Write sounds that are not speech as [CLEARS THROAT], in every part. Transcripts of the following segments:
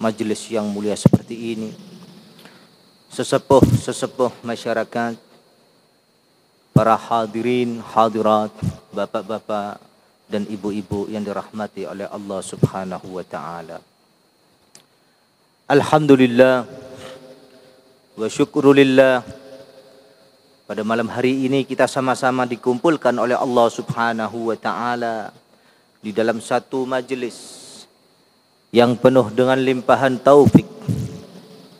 majelis yang mulia seperti ini. Sesepuh-sesepuh masyarakat, para hadirin, hadirat, bapak-bapak dan ibu-ibu yang dirahmati oleh Allah Subhanahu wa taala. Alhamdulillah wa syukrulillah pada malam hari ini kita sama-sama dikumpulkan oleh Allah Subhanahu wa taala di dalam satu majelis yang penuh dengan limpahan taufik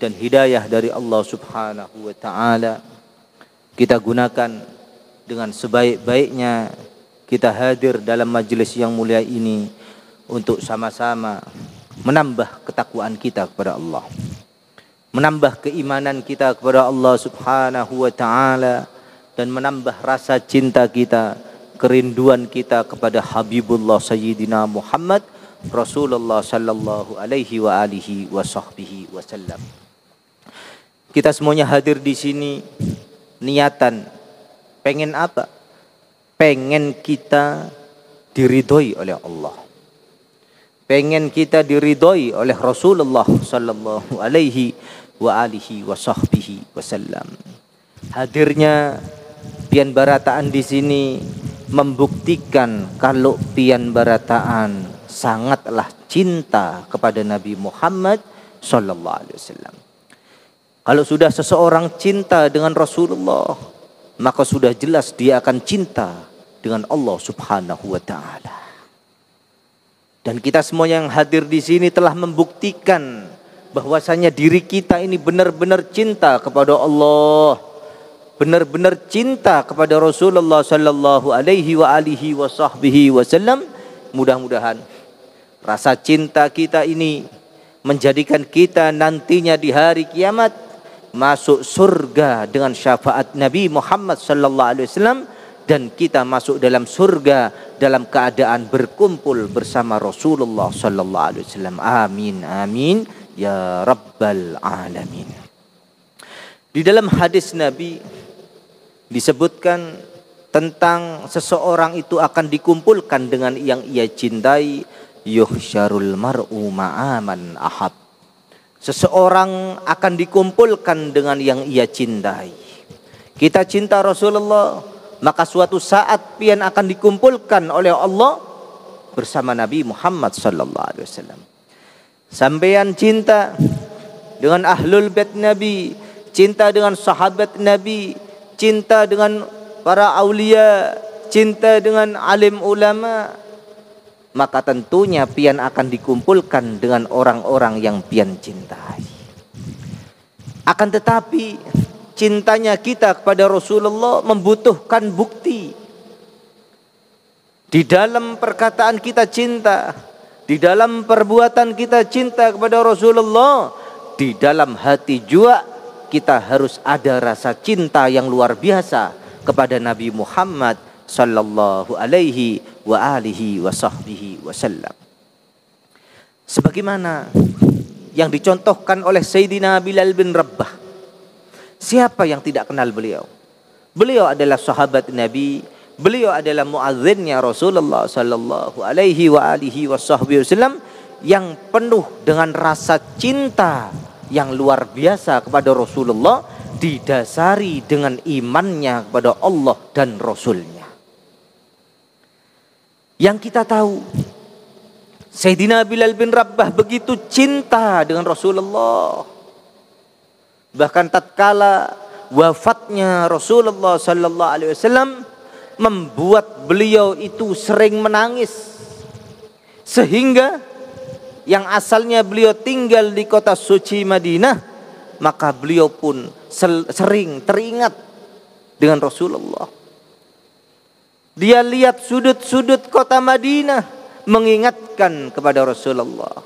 dan hidayah dari Allah Subhanahu wa taala. Kita gunakan dengan sebaik-baiknya kita hadir dalam majelis yang mulia ini untuk sama-sama menambah ketakwaan kita kepada Allah. Menambah keimanan kita kepada Allah Subhanahu wa taala dan menambah rasa cinta kita kerinduan kita kepada Habibullah Sayyidina Muhammad Rasulullah sallallahu alaihi wa alihi wa sahbihi wasallam. Kita semuanya hadir di sini niatan pengen apa? Pengen kita diridhoi oleh Allah. Pengen kita diridhoi oleh Rasulullah sallallahu alaihi wa alihi wa sahbihi wasallam. Hadirnya pian barataan di sini membuktikan kalau pian barataan sangatlah cinta kepada Nabi Muhammad sallallahu alaihi wasallam. Kalau sudah seseorang cinta dengan Rasulullah, maka sudah jelas dia akan cinta dengan Allah Subhanahu wa taala. Dan kita semua yang hadir di sini telah membuktikan bahwasanya diri kita ini benar-benar cinta kepada Allah. Benar-benar cinta kepada Rasulullah sallallahu alaihi wa alihi wasallam. Mudah-mudahan Rasa cinta kita ini menjadikan kita nantinya di hari kiamat masuk surga dengan syafaat Nabi Muhammad sallallahu alaihi wasallam dan kita masuk dalam surga dalam keadaan berkumpul bersama Rasulullah sallallahu alaihi wasallam. Amin amin ya rabbal alamin. Di dalam hadis Nabi disebutkan tentang seseorang itu akan dikumpulkan dengan yang ia cintai yuhsyarul mar'u ma'aman ahab. Seseorang akan dikumpulkan dengan yang ia cintai. Kita cinta Rasulullah, maka suatu saat pian akan dikumpulkan oleh Allah bersama Nabi Muhammad sallallahu alaihi wasallam. Sampeyan cinta dengan ahlul bait Nabi, cinta dengan sahabat Nabi, cinta dengan para aulia, cinta dengan alim ulama, maka tentunya pian akan dikumpulkan dengan orang-orang yang pian cintai. Akan tetapi cintanya kita kepada Rasulullah membutuhkan bukti. Di dalam perkataan kita cinta, di dalam perbuatan kita cinta kepada Rasulullah, di dalam hati juga kita harus ada rasa cinta yang luar biasa kepada Nabi Muhammad sallallahu alaihi wa alihi wa sahbihi wasallam. Sebagaimana yang dicontohkan oleh Sayyidina Bilal bin Rabbah. Siapa yang tidak kenal beliau? Beliau adalah sahabat Nabi, beliau adalah muazzinnya Rasulullah sallallahu alaihi wa alihi wasallam yang penuh dengan rasa cinta yang luar biasa kepada Rasulullah didasari dengan imannya kepada Allah dan Rasulnya. Yang kita tahu Sayyidina Bilal bin Rabbah begitu cinta dengan Rasulullah. Bahkan tatkala wafatnya Rasulullah sallallahu alaihi wasallam membuat beliau itu sering menangis. Sehingga yang asalnya beliau tinggal di kota suci Madinah, maka beliau pun sering teringat dengan Rasulullah. Dia lihat sudut-sudut kota Madinah mengingatkan kepada Rasulullah.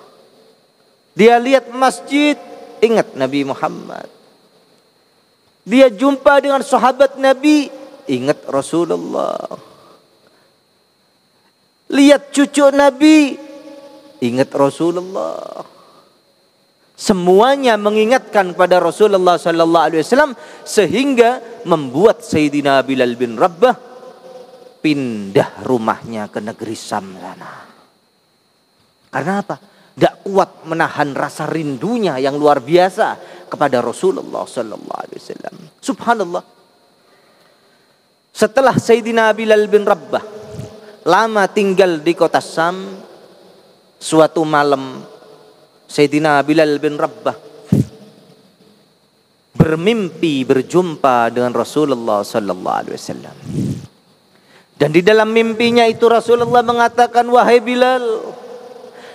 Dia lihat masjid, ingat Nabi Muhammad. Dia jumpa dengan sahabat Nabi, ingat Rasulullah. Lihat cucu Nabi, ingat Rasulullah. Semuanya mengingatkan kepada Rasulullah sallallahu alaihi wasallam sehingga membuat Sayyidina Bilal bin Rabbah pindah rumahnya ke negeri Sam sana. Karena apa? Tidak kuat menahan rasa rindunya yang luar biasa kepada Rasulullah sallallahu alaihi wasallam. Subhanallah. Setelah Sayyidina Bilal bin Rabbah lama tinggal di kota Sam, suatu malam Sayyidina Bilal bin Rabbah bermimpi berjumpa dengan Rasulullah sallallahu alaihi wasallam. Dan di dalam mimpinya itu Rasulullah mengatakan wahai Bilal,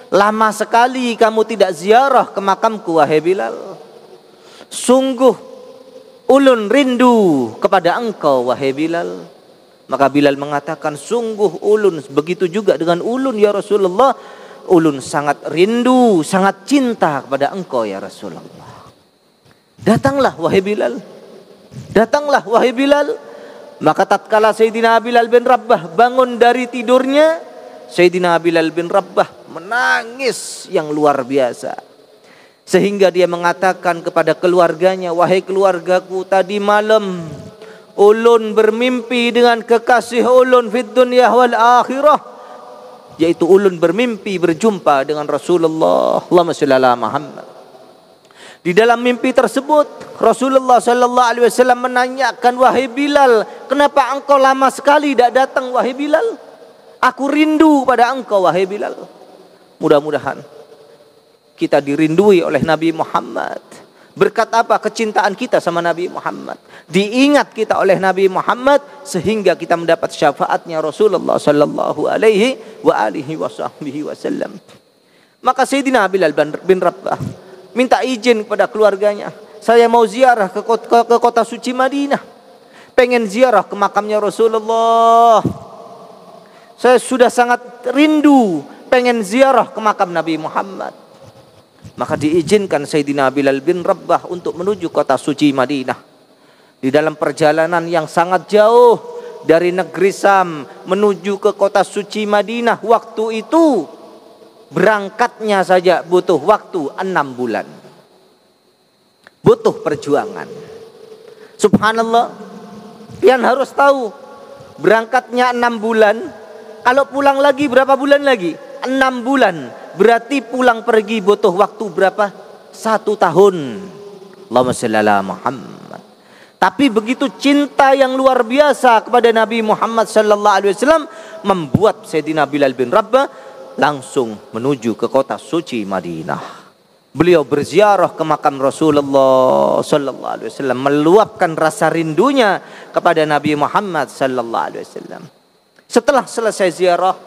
lama sekali kamu tidak ziarah ke makamku wahai Bilal. Sungguh ulun rindu kepada engkau wahai Bilal. Maka Bilal mengatakan sungguh ulun begitu juga dengan ulun ya Rasulullah. Ulun sangat rindu, sangat cinta kepada engkau ya Rasulullah. Datanglah wahai Bilal. Datanglah wahai Bilal. Maka tatkala Sayyidina Bilal bin Rabbah bangun dari tidurnya, Sayyidina Bilal bin Rabbah menangis yang luar biasa. Sehingga dia mengatakan kepada keluarganya, "Wahai keluargaku, tadi malam ulun bermimpi dengan kekasih ulun fid dunya wal akhirah." Yaitu ulun bermimpi berjumpa dengan Rasulullah. Allahumma shalli ala Muhammad. Di dalam mimpi tersebut Rasulullah sallallahu alaihi wasallam menanyakan wahai Bilal, kenapa engkau lama sekali tidak datang wahai Bilal? Aku rindu pada engkau wahai Bilal. Mudah-mudahan kita dirindui oleh Nabi Muhammad. Berkat apa kecintaan kita sama Nabi Muhammad? Diingat kita oleh Nabi Muhammad sehingga kita mendapat syafaatnya Rasulullah sallallahu alaihi wasallam. Maka Sayyidina Bilal bin Rabbah minta izin kepada keluarganya. Saya mau ziarah ke kota, ke, kota suci Madinah. Pengen ziarah ke makamnya Rasulullah. Saya sudah sangat rindu pengen ziarah ke makam Nabi Muhammad. Maka diizinkan Sayyidina Bilal bin Rabbah untuk menuju kota suci Madinah. Di dalam perjalanan yang sangat jauh dari negeri Sam menuju ke kota suci Madinah waktu itu berangkatnya saja butuh waktu enam bulan. Butuh perjuangan. Subhanallah. Pian harus tahu. Berangkatnya enam bulan. Kalau pulang lagi berapa bulan lagi? Enam bulan. Berarti pulang pergi butuh waktu berapa? Satu tahun. Allahumma salli Muhammad. Tapi begitu cinta yang luar biasa kepada Nabi Muhammad sallallahu alaihi wasallam membuat Sayyidina Bilal bin Rabbah langsung menuju ke kota suci Madinah. Beliau berziarah ke makam Rasulullah sallallahu alaihi wasallam meluapkan rasa rindunya kepada Nabi Muhammad sallallahu alaihi wasallam. Setelah selesai ziarah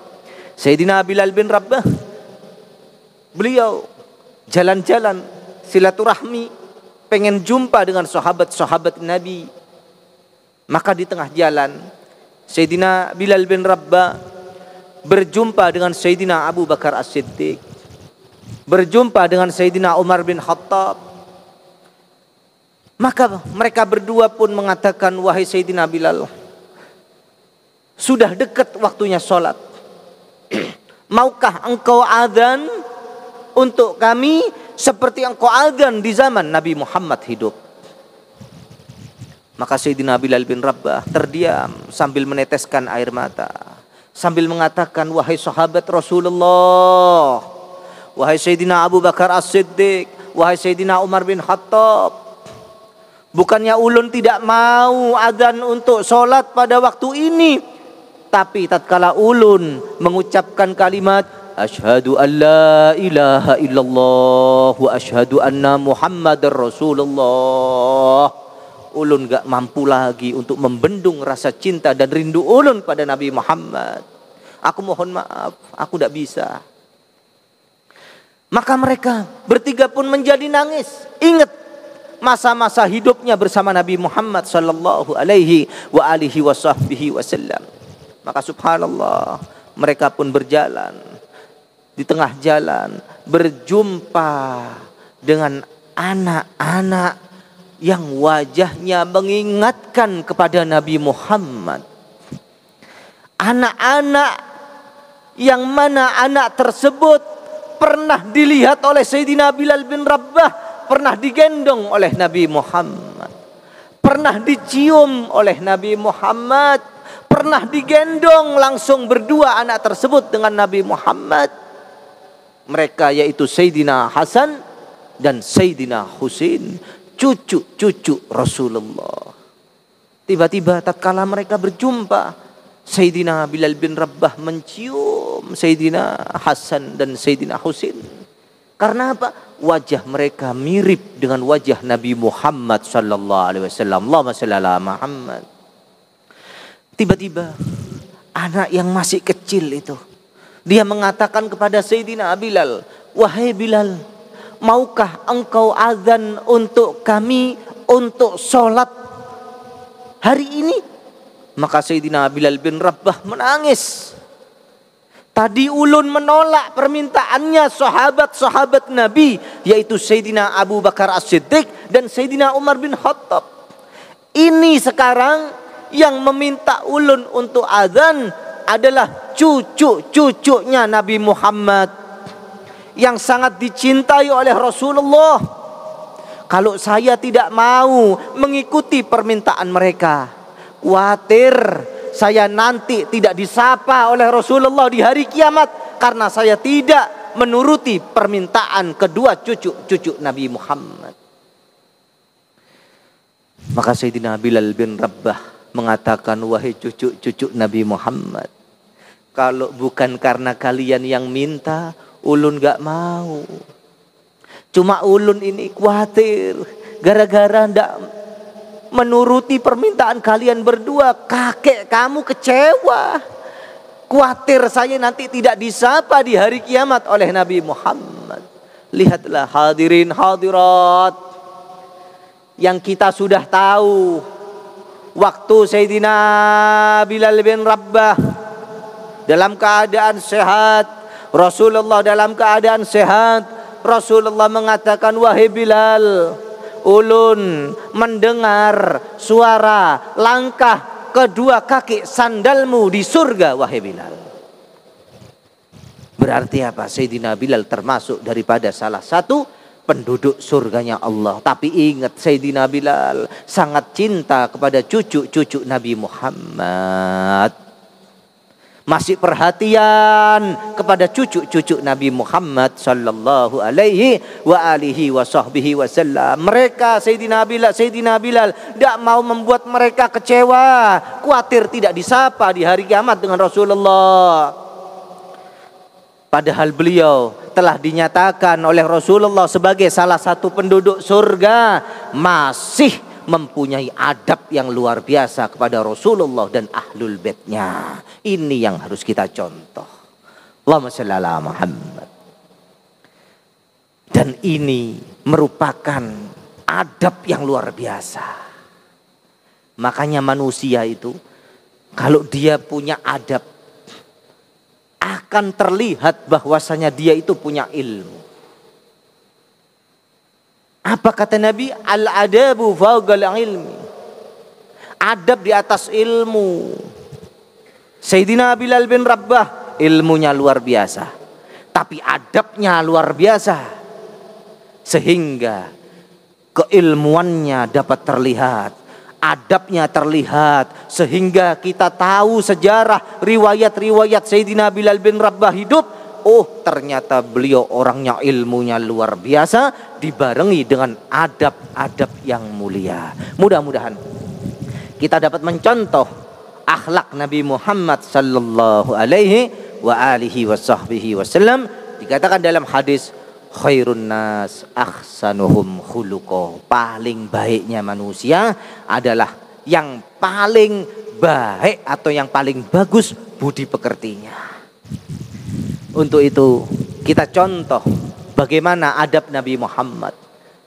Sayyidina Bilal bin Rabbah beliau jalan-jalan silaturahmi pengen jumpa dengan sahabat-sahabat Nabi. Maka di tengah jalan Sayyidina Bilal bin Rabbah berjumpa dengan Sayyidina Abu Bakar As-Siddiq. Berjumpa dengan Sayyidina Umar bin Khattab. Maka mereka berdua pun mengatakan wahai Sayyidina Bilal sudah dekat waktunya sholat. [CLEARS THROAT] Maukah engkau adzan untuk kami seperti engkau adzan di zaman Nabi Muhammad hidup? Maka Sayyidina Bilal bin Rabbah terdiam sambil meneteskan air mata sambil mengatakan wahai sahabat Rasulullah wahai Sayyidina Abu Bakar As-Siddiq wahai Sayyidina Umar bin Khattab bukannya ulun tidak mau adzan untuk sholat pada waktu ini tapi tatkala ulun mengucapkan kalimat asyhadu an la ilaha illallah wa asyhadu anna muhammadar rasulullah ulun gak mampu lagi untuk membendung rasa cinta dan rindu ulun pada Nabi Muhammad. Aku mohon maaf, aku tidak bisa. Maka mereka bertiga pun menjadi nangis. Ingat masa-masa hidupnya bersama Nabi Muhammad sallallahu alaihi wa alihi wasallam. Maka subhanallah, mereka pun berjalan di tengah jalan berjumpa dengan anak-anak yang wajahnya mengingatkan kepada Nabi Muhammad. Anak-anak yang mana anak tersebut pernah dilihat oleh Sayyidina Bilal bin Rabbah, pernah digendong oleh Nabi Muhammad. Pernah dicium oleh Nabi Muhammad, pernah digendong langsung berdua anak tersebut dengan Nabi Muhammad. mereka yaitu Sayyidina Hasan dan Sayyidina Husain, cucu-cucu Rasulullah. Tiba-tiba tatkala mereka berjumpa, Sayyidina Bilal bin Rabbah mencium Sayyidina Hasan dan Sayyidina Husain. Karena apa? Wajah mereka mirip dengan wajah Nabi Muhammad sallallahu alaihi wasallam. Allahumma shalli ala Muhammad. Tiba-tiba anak yang masih kecil itu dia mengatakan kepada Sayyidina Bilal, "Wahai Bilal, maukah engkau azan untuk kami untuk sholat hari ini?" Maka Sayyidina Bilal bin Rabbah menangis. Tadi ulun menolak permintaannya sahabat-sahabat Nabi yaitu Sayyidina Abu Bakar As-Siddiq dan Sayyidina Umar bin Khattab. Ini sekarang yang meminta ulun untuk azan adalah cucu-cucunya Nabi Muhammad yang sangat dicintai oleh Rasulullah. Kalau saya tidak mau mengikuti permintaan mereka, khawatir saya nanti tidak disapa oleh Rasulullah di hari kiamat karena saya tidak menuruti permintaan kedua cucu-cucu Nabi Muhammad. Maka Sayyidina Bilal bin Rabbah mengatakan wahai cucu-cucu Nabi Muhammad. Kalau bukan karena kalian yang minta, ulun gak mau. Cuma ulun ini khawatir gara-gara ndak menuruti permintaan kalian berdua, kakek kamu kecewa. Kuatir saya nanti tidak disapa di hari kiamat oleh Nabi Muhammad. Lihatlah hadirin hadirat yang kita sudah tahu waktu Sayyidina Bilal bin Rabbah dalam keadaan sehat, Rasulullah dalam keadaan sehat, Rasulullah mengatakan wahai Bilal, ulun mendengar suara langkah kedua kaki sandalmu di surga wahai Bilal. Berarti apa? Sayyidina Bilal termasuk daripada salah satu penduduk surganya Allah. Tapi ingat Sayyidina Bilal sangat cinta kepada cucu-cucu Nabi Muhammad masih perhatian kepada cucu-cucu Nabi Muhammad sallallahu alaihi wa alihi wa sahbihi wasallam. Mereka Sayyidina Bilal, Sayyidina Bilal tidak mau membuat mereka kecewa, khawatir tidak disapa di hari kiamat dengan Rasulullah. Padahal beliau telah dinyatakan oleh Rasulullah sebagai salah satu penduduk surga masih mempunyai adab yang luar biasa kepada Rasulullah dan ahlul baitnya. Ini yang harus kita contoh. Allahumma salli ala Muhammad. Dan ini merupakan adab yang luar biasa. Makanya manusia itu kalau dia punya adab akan terlihat bahwasanya dia itu punya ilmu. Apa kata Nabi? Al-adabu fawqal ilmi. Adab di atas ilmu. Sayyidina Bilal bin Rabbah ilmunya luar biasa. Tapi adabnya luar biasa. Sehingga keilmuannya dapat terlihat. Adabnya terlihat. Sehingga kita tahu sejarah riwayat-riwayat Sayyidina Bilal bin Rabbah hidup oh ternyata beliau orangnya ilmunya luar biasa dibarengi dengan adab-adab yang mulia. Mudah-mudahan kita dapat mencontoh akhlak Nabi Muhammad sallallahu alaihi wa alihi wasahbihi wasallam dikatakan dalam hadis khairun nas ahsanuhum khuluqa. Paling baiknya manusia adalah yang paling baik atau yang paling bagus budi pekertinya. Untuk itu kita contoh bagaimana adab Nabi Muhammad.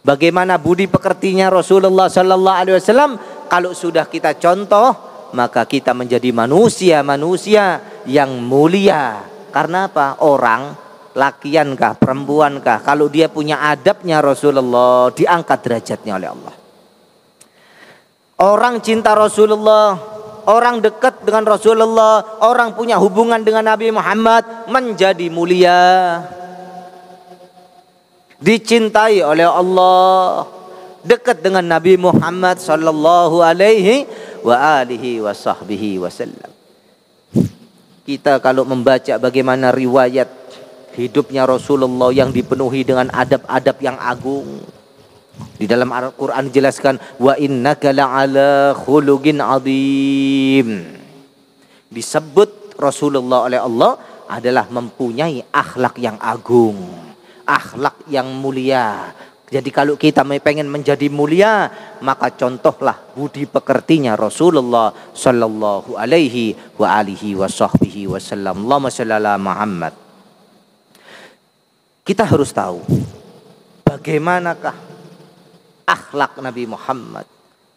Bagaimana budi pekertinya Rasulullah sallallahu alaihi wasallam kalau sudah kita contoh maka kita menjadi manusia-manusia yang mulia. Karena apa? Orang lakiankah, perempuankah kalau dia punya adabnya Rasulullah diangkat derajatnya oleh Allah. Orang cinta Rasulullah orang dekat dengan Rasulullah, orang punya hubungan dengan Nabi Muhammad menjadi mulia. Dicintai oleh Allah, dekat dengan Nabi Muhammad sallallahu alaihi wa alihi wa wasallam. Kita kalau membaca bagaimana riwayat hidupnya Rasulullah yang dipenuhi dengan adab-adab yang agung. Di dalam Al-Quran dijelaskan wa innaka la'ala khuluqin azim. Disebut Rasulullah oleh Allah adalah mempunyai akhlak yang agung, akhlak yang mulia. Jadi kalau kita pengen menjadi mulia, maka contohlah budi pekertinya Rasulullah sallallahu alaihi wa alihi wa sahbihi wasallam. Allahumma shalli Muhammad. Kita harus tahu bagaimanakah akhlak Nabi Muhammad.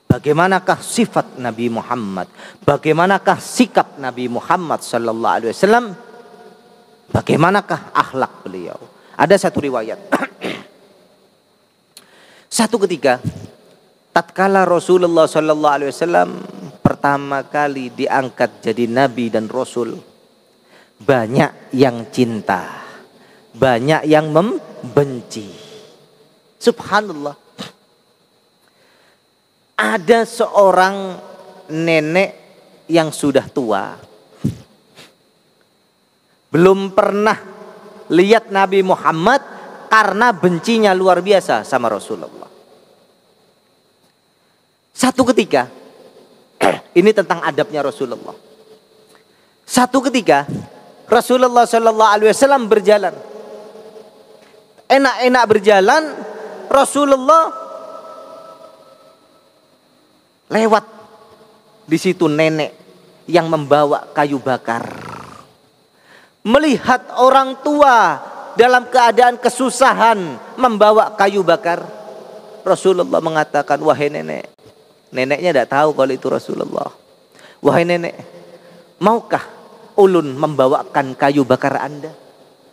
Bagaimanakah sifat Nabi Muhammad? Bagaimanakah sikap Nabi Muhammad sallallahu alaihi wasallam? Bagaimanakah akhlak beliau? Ada satu riwayat. [CLEARS THROAT] satu ketika tatkala Rasulullah sallallahu alaihi wasallam pertama kali diangkat jadi nabi dan rasul, banyak yang cinta, banyak yang membenci. Subhanallah. Ada seorang nenek yang sudah tua, belum pernah lihat Nabi Muhammad karena bencinya luar biasa sama Rasulullah. Satu ketika, [CLEARS THROAT] ini tentang adabnya Rasulullah. Satu ketika, Rasulullah Wasallam berjalan, enak-enak berjalan, Rasulullah lewat di situ nenek yang membawa kayu bakar melihat orang tua dalam keadaan kesusahan membawa kayu bakar. Rasulullah mengatakan, wahai nenek. Neneknya tidak tahu kalau itu Rasulullah. Wahai nenek, maukah ulun membawakan kayu bakar anda?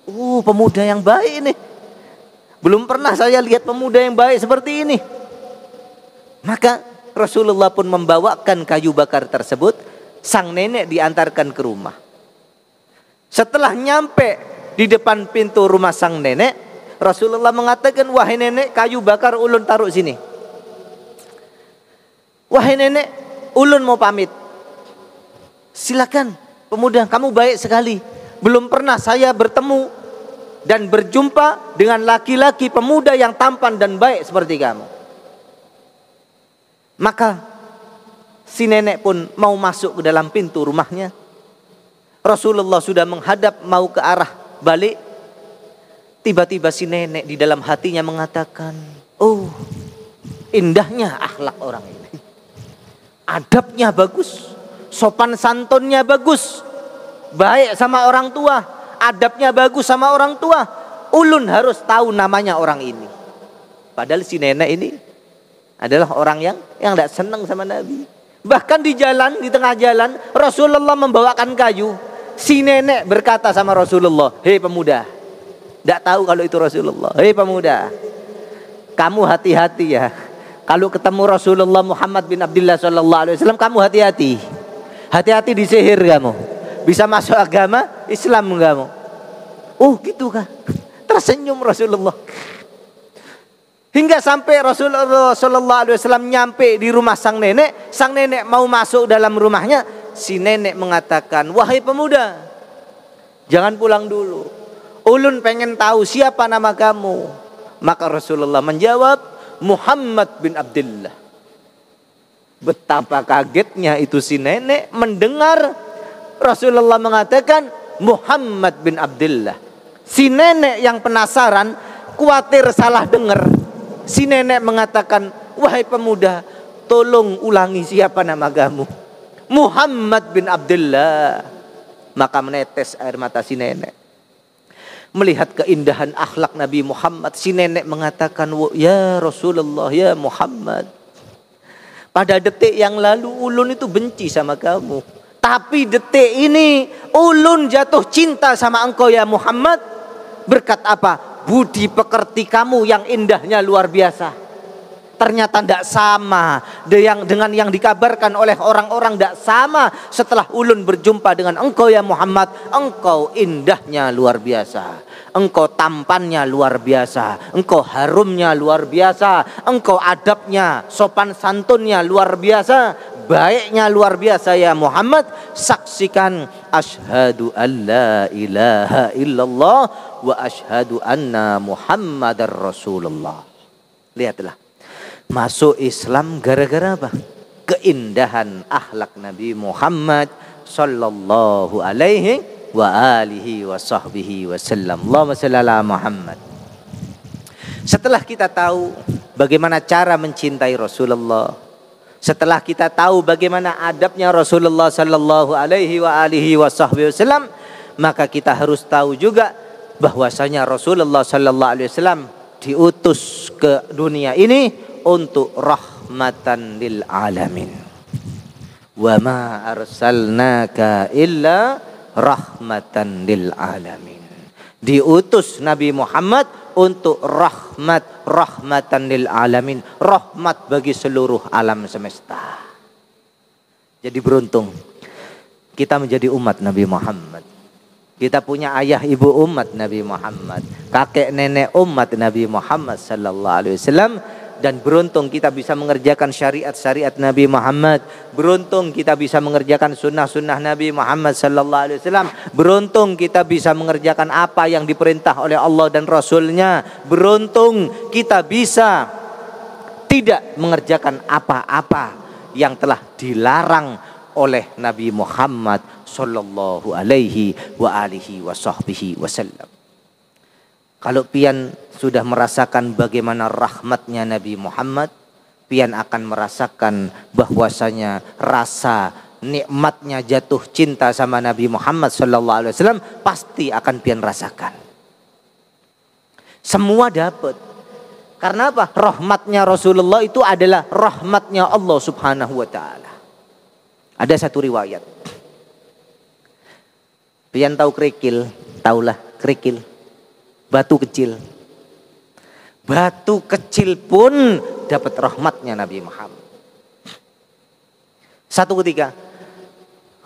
Oh, pemuda yang baik ini. Belum pernah saya lihat pemuda yang baik seperti ini. Maka Rasulullah pun membawakan kayu bakar tersebut. Sang nenek diantarkan ke rumah. Setelah nyampe di depan pintu rumah sang nenek, Rasulullah mengatakan, "Wahai nenek, kayu bakar ulun taruh sini." "Wahai nenek, ulun mau pamit." "Silakan, pemuda, kamu baik sekali. Belum pernah saya bertemu dan berjumpa dengan laki-laki pemuda yang tampan dan baik seperti kamu." Maka si nenek pun mau masuk ke dalam pintu rumahnya. Rasulullah sudah menghadap mau ke arah balik. Tiba-tiba si nenek di dalam hatinya mengatakan, "Oh, indahnya akhlak orang ini. Adabnya bagus, sopan santunnya bagus, baik sama orang tua, adabnya bagus sama orang tua. Ulun harus tahu namanya orang ini." Padahal si nenek ini adalah orang yang yang tidak senang sama Nabi. Bahkan di jalan, di tengah jalan, Rasulullah membawakan kayu. Si nenek berkata sama Rasulullah, "Hei pemuda." Tidak tahu kalau itu Rasulullah. "Hei pemuda, kamu hati-hati ya. Kalau ketemu Rasulullah Muhammad bin Abdullah sallallahu alaihi wasallam, kamu hati-hati. Hati-hati disihir kamu. Bisa masuk agama Islam kamu." Oh, gitu kah? [LAUGHS] Tersenyum Rasulullah. Hingga sampai Rasulullah Wasallam nyampe di rumah sang nenek, sang nenek mau masuk dalam rumahnya, si nenek mengatakan, "Wahai pemuda, jangan pulang dulu. Ulun pengen tahu siapa nama kamu." Maka Rasulullah menjawab, "Muhammad bin Abdullah." Betapa kagetnya itu si nenek mendengar Rasulullah mengatakan Muhammad bin Abdullah. Si nenek yang penasaran, khawatir salah dengar. Si nenek mengatakan, "Wahai pemuda, tolong ulangi siapa nama kamu." Muhammad bin Abdullah. Maka menetes air mata si nenek. Melihat keindahan akhlak Nabi Muhammad, si nenek mengatakan, "Ya Rasulullah, ya Muhammad." Pada detik yang lalu ulun itu benci sama kamu. Tapi detik ini ulun jatuh cinta sama engkau ya Muhammad. Berkat apa? Budi pekerti kamu yang indahnya luar biasa. Ternyata tidak sama dengan yang dikabarkan oleh orang-orang tidak sama setelah ulun berjumpa dengan engkau ya Muhammad. Engkau indahnya luar biasa. Engkau tampannya luar biasa. Engkau harumnya luar biasa. Engkau adabnya sopan santunnya luar biasa. Baiknya luar biasa ya Muhammad. Saksikan asyhadu alla ilaha illallah wa ashhadu anna Muhammadar Rasulullah. Lihatlah. Masuk Islam gara-gara apa? Keindahan akhlak Nabi Muhammad sallallahu alaihi wa alihi wa sahbihi wasallam. Allahumma salli ala Muhammad. Setelah kita tahu bagaimana cara mencintai Rasulullah, setelah kita tahu bagaimana adabnya Rasulullah sallallahu alaihi wa alihi wasallam, maka kita harus tahu juga bahwasanya Rasulullah sallallahu alaihi wasallam diutus ke dunia ini untuk rahmatan lil alamin. Wa ma arsalnaka illa rahmatan lil alamin. Diutus Nabi Muhammad untuk rahmat rahmatan lil alamin, rahmat bagi seluruh alam semesta. Jadi beruntung kita menjadi umat Nabi Muhammad. Kita punya ayah ibu umat Nabi Muhammad, kakek nenek umat Nabi Muhammad sallallahu alaihi wasallam dan beruntung kita bisa mengerjakan syariat-syariat Nabi Muhammad. Beruntung kita bisa mengerjakan sunnah-sunnah Nabi Muhammad sallallahu alaihi wasallam. Beruntung kita bisa mengerjakan apa yang diperintah oleh Allah dan Rasulnya. Beruntung kita bisa tidak mengerjakan apa-apa yang telah dilarang oleh Nabi Muhammad sallallahu alaihi wa alihi wa sahbihi wasallam. Kalau pian sudah merasakan bagaimana rahmatnya Nabi Muhammad, pian akan merasakan bahwasanya rasa nikmatnya jatuh cinta sama Nabi Muhammad sallallahu alaihi wasallam pasti akan pian rasakan. Semua dapat. Karena apa? Rahmatnya Rasulullah itu adalah rahmatnya Allah Subhanahu wa taala. Ada satu riwayat. Pian tahu kerikil, taulah kerikil batu kecil. Batu kecil pun dapat rahmatnya Nabi Muhammad. Satu ketika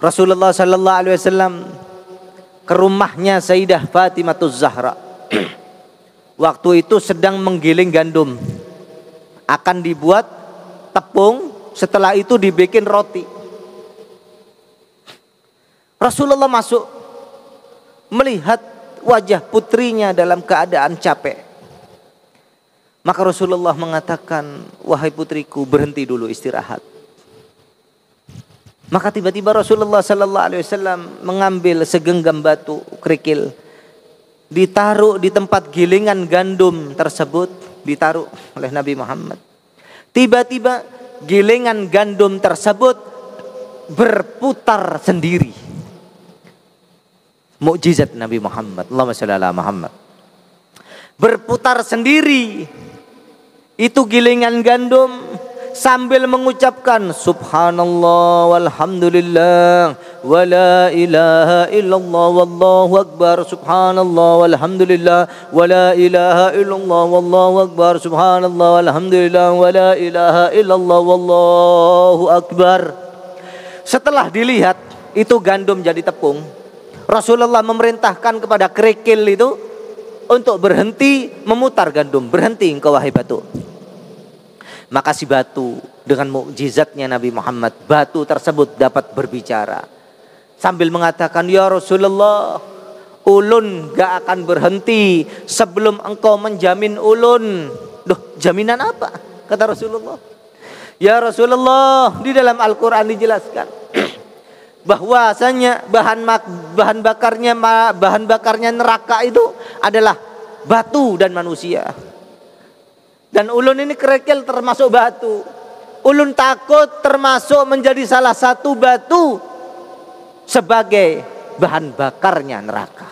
Rasulullah Sallallahu Alaihi Wasallam ke rumahnya Sayyidah Fatimah Zahra. [CLEARS THROAT] Waktu itu sedang menggiling gandum. Akan dibuat tepung, setelah itu dibikin roti. Rasulullah masuk melihat wajah putrinya dalam keadaan capek. Maka Rasulullah mengatakan, "Wahai putriku, berhenti dulu istirahat." Maka tiba-tiba Rasulullah sallallahu alaihi wasallam mengambil segenggam batu kerikil ditaruh di tempat gilingan gandum tersebut ditaruh oleh Nabi Muhammad. Tiba-tiba gilingan gandum tersebut berputar sendiri mukjizat Nabi Muhammad. Allahumma shalli ala Muhammad. Berputar sendiri. Itu gilingan gandum sambil mengucapkan subhanallah walhamdulillah wala ilaha illallah wallahu akbar subhanallah walhamdulillah wala ilaha illallah wallahu akbar subhanallah walhamdulillah wala ilaha illallah wallahu akbar setelah dilihat itu gandum jadi tepung Rasulullah memerintahkan kepada kerikil itu untuk berhenti memutar gandum. Berhenti engkau wahai batu. Maka si batu dengan mukjizatnya Nabi Muhammad, batu tersebut dapat berbicara. Sambil mengatakan, Ya Rasulullah, ulun gak akan berhenti sebelum engkau menjamin ulun. Duh, jaminan apa? Kata Rasulullah. Ya Rasulullah, di dalam Al-Quran dijelaskan [CLEARS THROAT] bahwasanya bahan bahan bakarnya bahan bakarnya neraka itu adalah batu dan manusia. Dan ulun ini kerikil termasuk batu. Ulun takut termasuk menjadi salah satu batu sebagai bahan bakarnya neraka.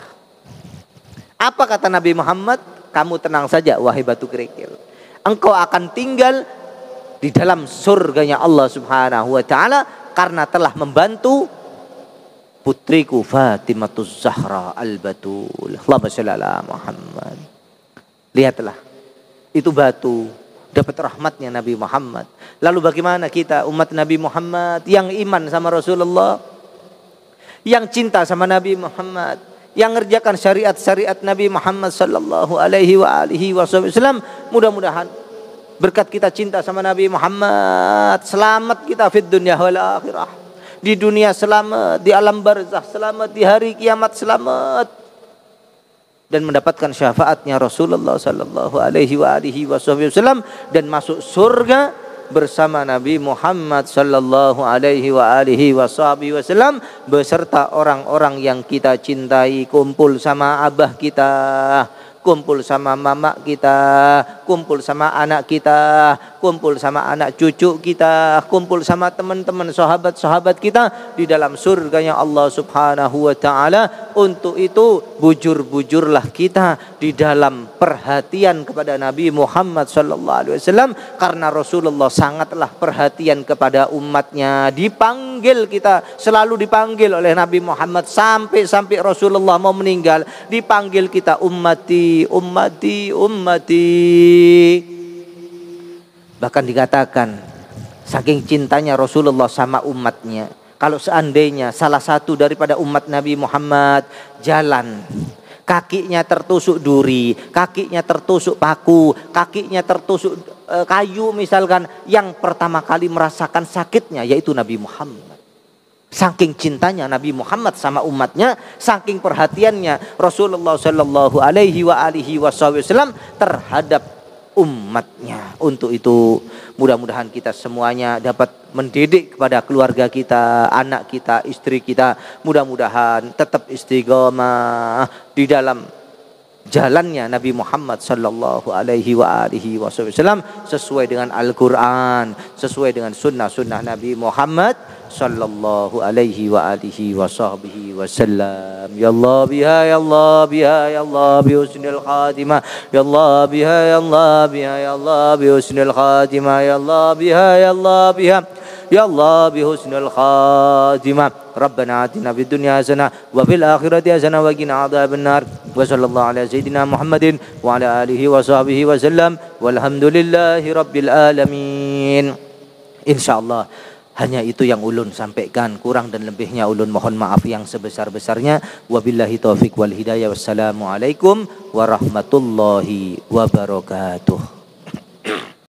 Apa kata Nabi Muhammad? Kamu tenang saja wahai batu kerikil. Engkau akan tinggal di dalam surganya Allah Subhanahu wa taala karena telah membantu putriku Fatimah Zahra Al-Batul. Allahumma sholli ala Muhammad. Lihatlah. Itu batu dapat rahmatnya Nabi Muhammad. Lalu bagaimana kita umat Nabi Muhammad yang iman sama Rasulullah, yang cinta sama Nabi Muhammad, yang ngerjakan syariat-syariat Nabi Muhammad sallallahu alaihi wa alihi wasallam, mudah-mudahan berkat kita cinta sama Nabi Muhammad, selamat kita fid dunya wal akhirah di dunia selamat, di alam barzah selamat, di hari kiamat selamat. dan mendapatkan syafaatnya Rasulullah sallallahu alaihi wasallam dan masuk surga bersama Nabi Muhammad sallallahu alaihi wasallam beserta orang-orang yang kita cintai kumpul sama abah kita kumpul sama mama kita, kumpul sama anak kita, kumpul sama anak cucu kita, kumpul sama teman-teman sahabat-sahabat kita di dalam surganya Allah Subhanahu wa taala. Untuk itu bujur-bujurlah kita di dalam perhatian kepada Nabi Muhammad sallallahu alaihi wasallam karena Rasulullah sangatlah perhatian kepada umatnya. Dipanggil kita selalu dipanggil oleh Nabi Muhammad sampai sampai Rasulullah mau meninggal dipanggil kita ummati ummati ummati bahkan dikatakan saking cintanya Rasulullah sama umatnya kalau seandainya salah satu daripada umat Nabi Muhammad jalan kakinya tertusuk duri, kakinya tertusuk paku, kakinya tertusuk e, kayu misalkan, yang pertama kali merasakan sakitnya yaitu Nabi Muhammad. Saking cintanya Nabi Muhammad sama umatnya, saking perhatiannya Rasulullah Shallallahu Alaihi Wasallam terhadap umatnya. Untuk itu mudah-mudahan kita semuanya dapat mendidik kepada keluarga kita, anak kita, istri kita. Mudah-mudahan tetap istiqomah di dalam jalannya Nabi Muhammad sallallahu alaihi wa alihi wasallam sesuai dengan Al-Qur'an, sesuai dengan sunnah-sunnah Nabi Muhammad صلى الله عليه وآله وصحبه وسلم. يا الله بها يا الله بها يا الله بحسن الخاتمة يا الله بها يا الله بها يا الله بحسن الخاتمة يا الله بها يا الله بها يا الله بحسن الخاتمة ربنا آتنا في الدنيا حسنة وفي الآخرة حسنة وقنا عذاب النار. وصلى الله على سيدنا محمد وعلى آله وصحبه وسلم. والحمد لله رب العالمين. إن شاء الله. Hanya itu yang ulun sampaikan. Kurang dan lebihnya ulun mohon maaf yang sebesar-besarnya. Wabillahi taufik wal hidayah. Wassalamualaikum warahmatullahi wabarakatuh